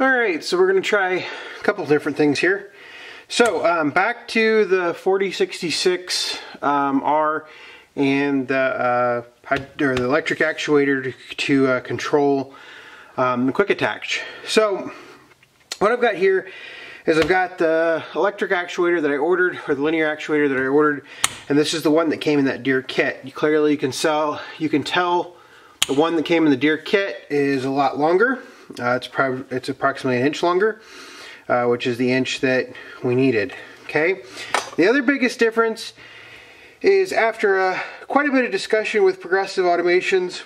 Alright, so we're going to try a couple different things here. So, um, back to the 4066 um, R and the, uh, or the electric actuator to, to uh, control um, the quick attach. So, what I've got here is I've got the electric actuator that I ordered, or the linear actuator that I ordered, and this is the one that came in that Deere kit. You clearly you can sell, you can tell the one that came in the Deere kit is a lot longer. Uh, it's, it's approximately an inch longer, uh, which is the inch that we needed. Okay. The other biggest difference is after uh, quite a bit of discussion with Progressive Automations,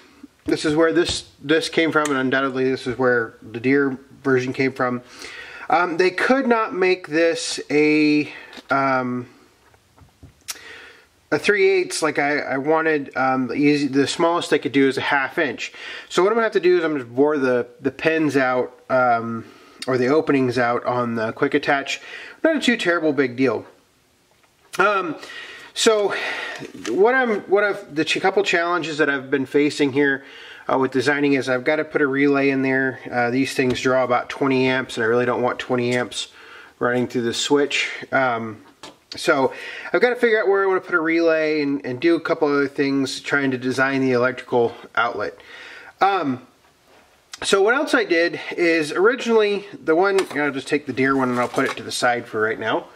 this is where this this came from, and undoubtedly this is where the Deere version came from. Um, they could not make this a um, a 3 eighths like I, I wanted um, the, easy, the smallest I could do is a half inch. So what I'm gonna have to do is I'm gonna bore the the pins out um, or the openings out on the quick attach. Not a too terrible big deal. Um, so what I'm what I've the couple challenges that I've been facing here uh, with designing is I've got to put a relay in there. Uh, these things draw about 20 amps and I really don't want 20 amps running through the switch. Um, so I've got to figure out where I want to put a relay and, and do a couple other things trying to design the electrical outlet. Um, so what else I did is originally the one, I'll just take the Deere one and I'll put it to the side for right now.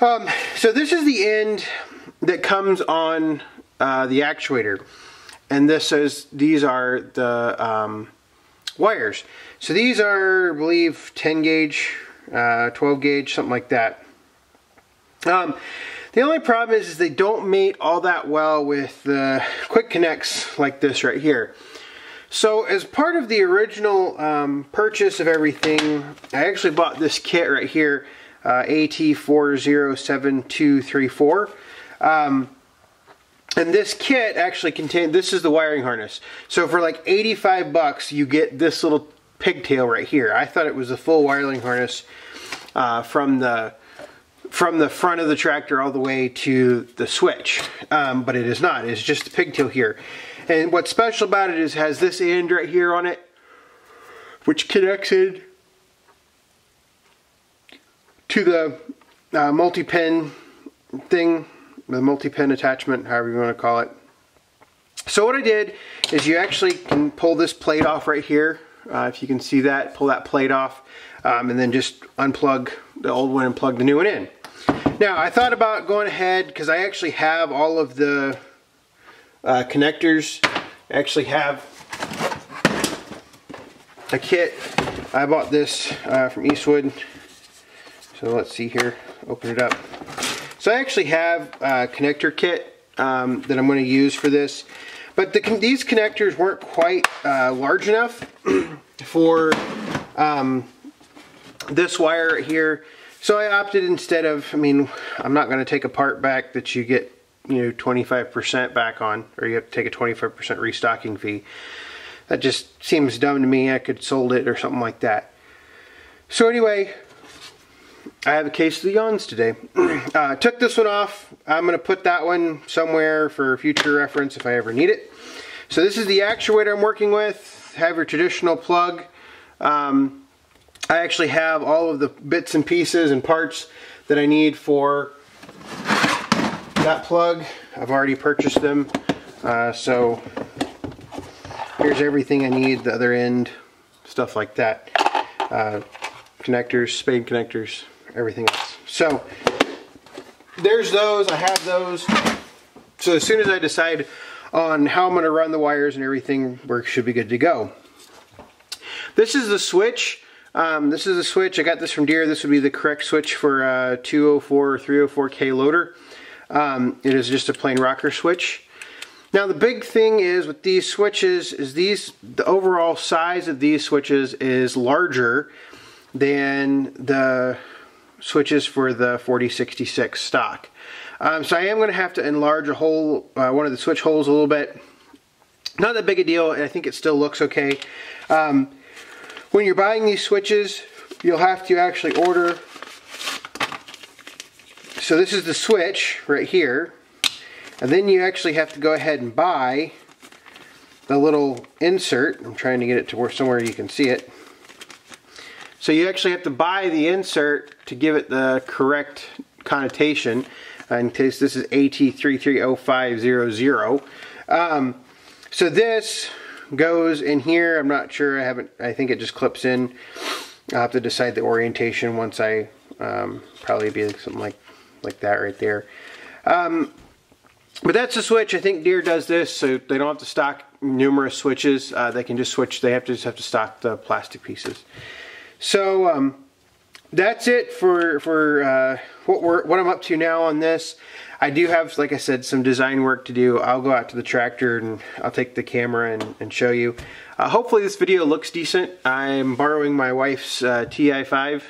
Um, so this is the end that comes on uh, the actuator. And this is, these are the um, wires. So these are, I believe, 10 gauge, uh, 12 gauge, something like that. Um, the only problem is, is they don't mate all that well with the quick connects like this right here. So as part of the original um, purchase of everything, I actually bought this kit right here, uh, AT407234. Um, and this kit actually contains, this is the wiring harness. So for like 85 bucks, you get this little pigtail right here. I thought it was a full wiring harness uh, from the from the front of the tractor all the way to the switch. Um, but it is not, it's just the pigtail here. And what's special about it is it has this end right here on it, which connects it to the uh, multi-pin thing, the multi-pin attachment, however you want to call it. So what I did is you actually can pull this plate off right here. Uh, if you can see that, pull that plate off um, and then just unplug the old one and plug the new one in. Now I thought about going ahead because I actually have all of the uh, connectors. I actually have a kit. I bought this uh, from Eastwood. So let's see here, open it up. So I actually have a connector kit um, that I'm going to use for this. But the, these connectors weren't quite uh, large enough for um, this wire here so I opted instead of, I mean, I'm not going to take a part back that you get, you know, 25% back on, or you have to take a 25% restocking fee. That just seems dumb to me. I could sold it or something like that. So anyway, I have a case of the yawns today. uh, took this one off. I'm going to put that one somewhere for future reference if I ever need it. So this is the actuator I'm working with. Have your traditional plug. Um, I actually have all of the bits and pieces and parts that I need for that plug. I've already purchased them. Uh, so here's everything I need, the other end, stuff like that. Uh, connectors, spade connectors, everything else. So there's those, I have those. So as soon as I decide on how I'm going to run the wires and everything, we should be good to go. This is the switch. Um, this is a switch. I got this from Deere. This would be the correct switch for a 204 or 304K loader. Um, it is just a plain rocker switch. Now the big thing is with these switches is these the overall size of these switches is larger than the switches for the 4066 stock. Um, so I am going to have to enlarge a hole, uh, one of the switch holes a little bit. Not that big a deal. I think it still looks okay. Um, when you're buying these switches, you'll have to actually order. So this is the switch right here. And then you actually have to go ahead and buy the little insert. I'm trying to get it to where somewhere you can see it. So you actually have to buy the insert to give it the correct connotation. In case this is AT330500. Um, so this goes in here. I'm not sure. I haven't. I think it just clips in. I'll have to decide the orientation once I um, probably be something like like that right there. Um, but that's the switch. I think Deere does this, so they don't have to stock numerous switches. Uh, they can just switch. They have to just have to stock the plastic pieces. So um, that's it for for uh, what we're what I'm up to now on this. I do have, like I said, some design work to do. I'll go out to the tractor and I'll take the camera and, and show you. Uh, hopefully this video looks decent. I'm borrowing my wife's uh, TI5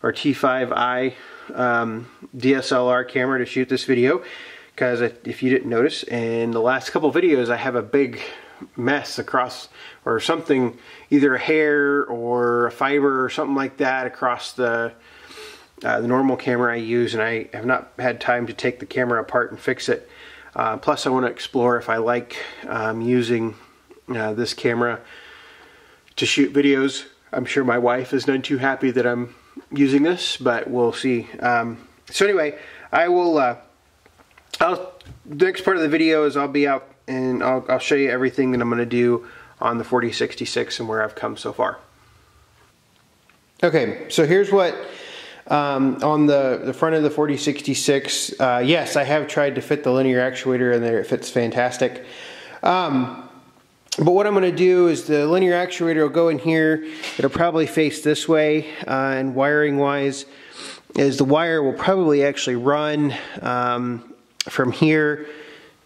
or T5i um, DSLR camera to shoot this video because if you didn't notice in the last couple videos I have a big mess across or something either a hair or a fiber or something like that across the uh, the normal camera I use and I have not had time to take the camera apart and fix it. Uh, plus I want to explore if I like um, using uh, this camera to shoot videos. I'm sure my wife is none too happy that I'm using this but we'll see. Um, so anyway I will uh, I'll, the next part of the video is I'll be out and I'll, I'll show you everything that I'm going to do on the 4066 and where I've come so far. Okay, so here's what um, on the, the front of the 4066, uh, yes, I have tried to fit the linear actuator in there. It fits fantastic. Um, but what I'm going to do is the linear actuator will go in here. It'll probably face this way uh, and wiring wise is the wire will probably actually run um, from here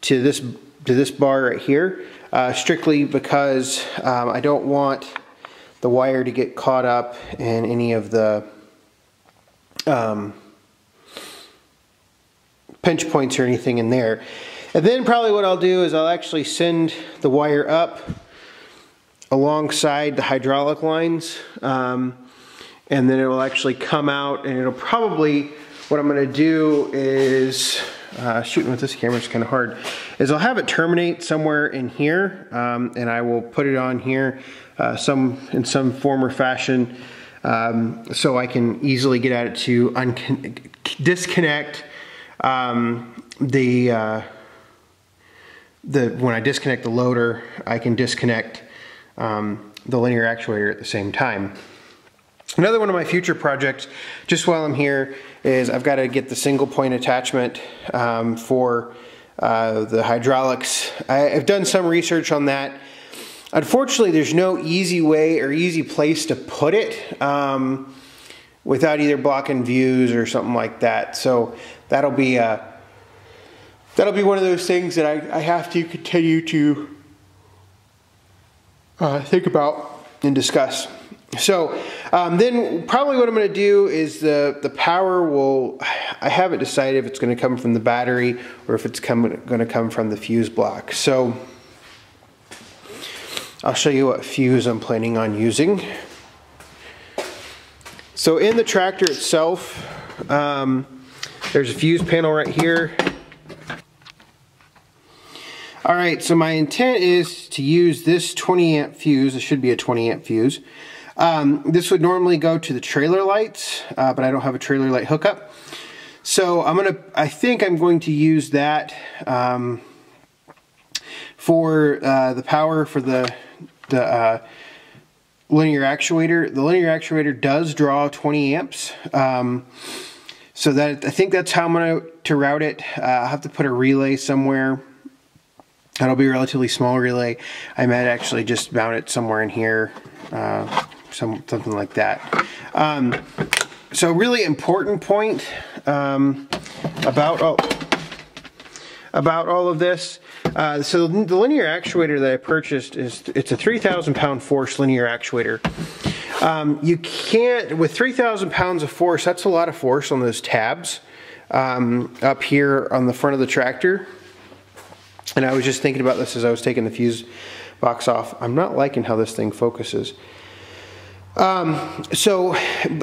to this to this bar right here, uh, strictly because um, I don't want the wire to get caught up in any of the um, pinch points or anything in there. And then probably what I'll do is I'll actually send the wire up alongside the hydraulic lines um, and then it will actually come out and it'll probably what I'm going to do is uh, shooting with this camera is kind of hard, is I'll have it terminate somewhere in here, um, and I will put it on here uh, some in some form or fashion, um, so I can easily get at it to disconnect um, the uh, the when I disconnect the loader, I can disconnect um, the linear actuator at the same time. Another one of my future projects, just while I'm here, is I've got to get the single point attachment um, for uh, the hydraulics. I, have done some research on that. Unfortunately, there's no easy way or easy place to put it um, without either blocking views or something like that. So that'll be a, uh, that'll be one of those things that I, I have to continue to uh, think about and discuss. So um, then probably what I'm going to do is the, the power will, I haven't decided if it's going to come from the battery or if it's going to come from the fuse block. So I'll show you what fuse I'm planning on using. So in the tractor itself, um, there's a fuse panel right here. All right, so my intent is to use this 20 amp fuse. It should be a 20 amp fuse. Um, this would normally go to the trailer lights, uh, but I don't have a trailer light hookup. So I'm gonna, I think I'm going to use that um, for uh, the power for the, the uh, linear actuator. The linear actuator does draw 20 amps. Um, so that I think that's how I'm going to route it. Uh, I'll have to put a relay somewhere. That'll be a relatively small relay. I might actually just mount it somewhere in here. Uh, some, something like that. Um, so really important point um, about all, about all of this. Uh, so the linear actuator that I purchased is it's a 3,000 pound force linear actuator. Um, you can't with 3,000 pounds of force. That's a lot of force on those tabs um, up here on the front of the tractor. And I was just thinking about this as I was taking the fuse box off. I'm not liking how this thing focuses. Um, so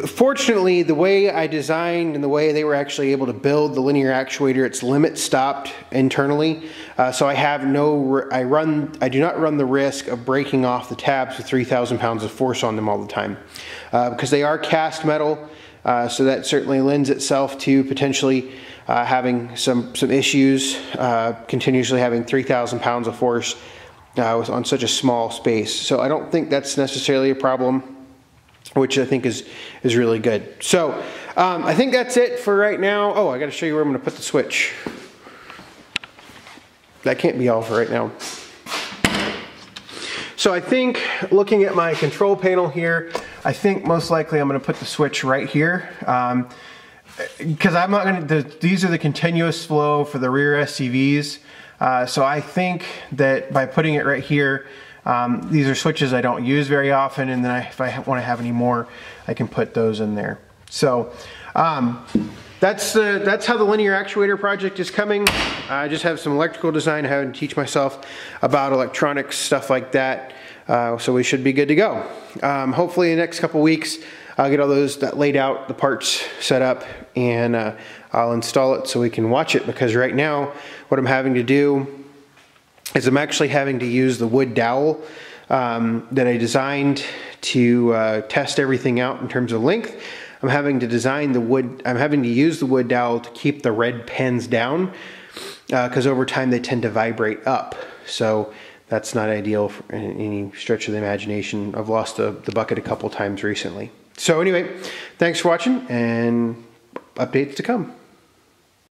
fortunately, the way I designed and the way they were actually able to build the linear actuator, it's limit stopped internally. Uh, so I have no, I run, I do not run the risk of breaking off the tabs with 3,000 pounds of force on them all the time. Uh, because they are cast metal, uh, so that certainly lends itself to potentially uh, having some, some issues, uh, continuously having 3,000 pounds of force uh, on such a small space. So I don't think that's necessarily a problem which I think is, is really good. So um, I think that's it for right now. Oh, I got to show you where I'm going to put the switch. That can't be all for right now. So I think looking at my control panel here, I think most likely I'm going to put the switch right here. Um, because I'm not going to, these are the continuous flow for the rear SCVs. Uh, so I think that by putting it right here, um, these are switches I don't use very often, and then I, if I want to have any more, I can put those in there. So um, that's the that's how the linear actuator project is coming. I just have some electrical design, having to teach myself about electronics, stuff like that. Uh, so we should be good to go. Um, hopefully, in the next couple weeks, I'll get all those that laid out, the parts set up, and uh, I'll install it so we can watch it. Because right now, what I'm having to do is I'm actually having to use the wood dowel um, that I designed to uh, test everything out in terms of length. I'm having to design the wood, I'm having to use the wood dowel to keep the red pens down because uh, over time they tend to vibrate up. So that's not ideal for any stretch of the imagination. I've lost the, the bucket a couple times recently. So anyway, thanks for watching and updates to come.